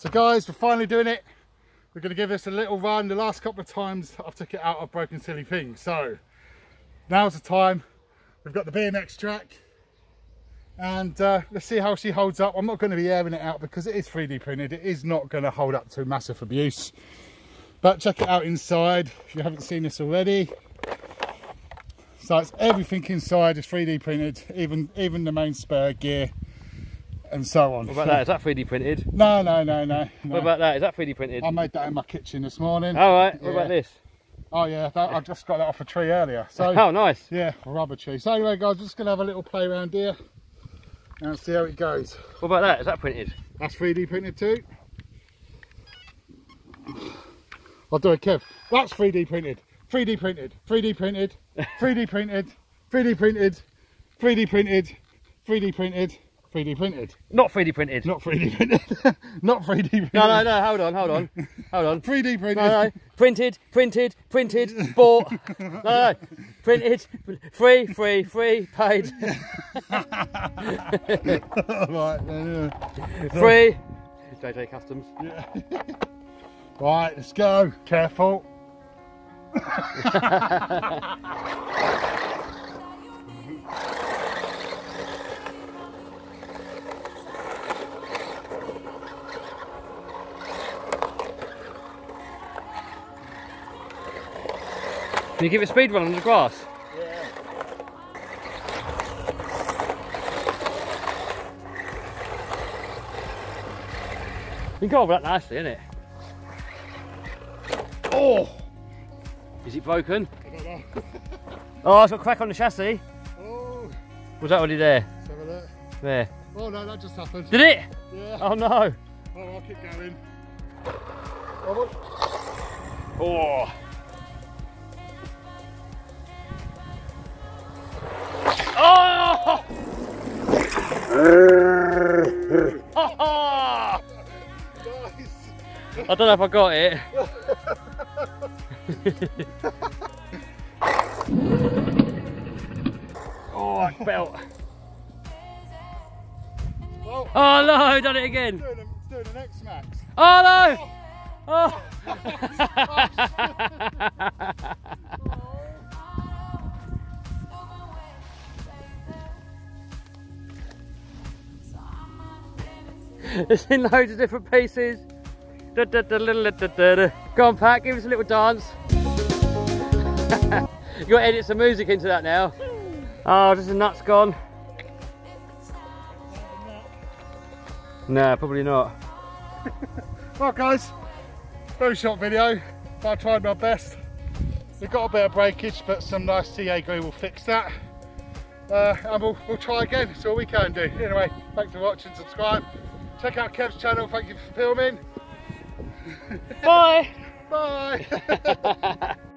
So guys, we're finally doing it. We're going to give this a little run. The last couple of times I've took it out, I've broken silly things. So now's the time. We've got the BMX track and uh, let's see how she holds up. I'm not going to be airing it out because it is 3D printed. It is not going to hold up to massive abuse. But check it out inside if you haven't seen this already. So it's everything inside is 3D printed, even even the main spur gear and so on. What about that? Is that 3D printed? No, no, no, no. no. What about that? Is that 3D printed? I made that in my kitchen this morning. All right. What Yeah. about this? Oh yeah, that, I just got that off a tree earlier. So Oh, nice. yeah, a rubber tree. So anyway, guys, just gonna have a little play around here and see how it goes. What about that? Is that printed? That's 3D printed too. I'll do it, Kev. That's 3D printed. 3D printed. 3D printed. 3D printed. 3D printed. 3D printed. 3D printed. 3D printed. Not 3D printed. Not 3D printed. Not 3D printed. No, no, no. Hold on, hold on, hold on. 3D printed. No, no. Printed, printed, printed, bought. No, no. Printed, free, free, free, paid, right, then, free. JJ Customs. yeah. right, let's go. Careful. You give it a speed run on the grass? Yeah. You can go over that nicely, isn't it? Oh. Is it broken? I don't know. Oh, it's got a crack on the chassis. Oh. Was that already there? Let's have a look. There. Oh no, that just happened. Did it? Yeah. Oh no. Oh, I'll keep going. Oh! I don't know if I got it. oh, I felt. Oh, Oh no, done it again. doing, the- doing the next max. Oh no! Oh! It's in loads of different pieces. Da, da, da. Go on, Pat, give us a little dance. you got to edit some music into that now. Oh, just the nuts gone. No, probably not. Well, guys, very short video, but I tried my best. We've got a bit of breakage, but some nice CA glue will fix that. Uh, and we'll, we'll try again, it's all we can do. Anyway, thanks for watching, subscribe. Check out Kev's channel, thank you for filming. Bye! Bye!